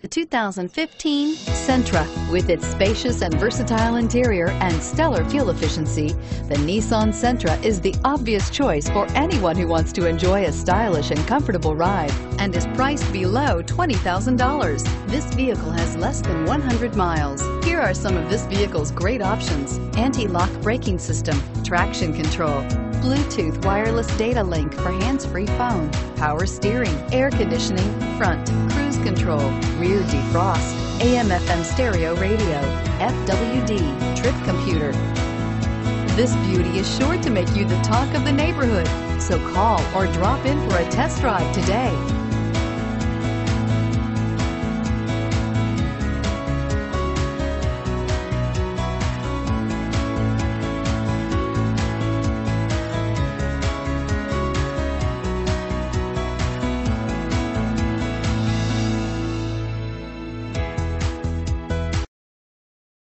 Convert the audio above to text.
The 2015 Sentra. With its spacious and versatile interior and stellar fuel efficiency, the Nissan Sentra is the obvious choice for anyone who wants to enjoy a stylish and comfortable ride and is priced below $20,000. This vehicle has less than 100 miles. Here are some of this vehicle's great options. Anti-lock braking system, traction control, Bluetooth wireless data link for hands-free phone, power steering, air conditioning, front, cruise control, rear defrost, AM FM stereo radio, FWD, trip computer. This beauty is sure to make you the talk of the neighborhood, so call or drop in for a test drive today.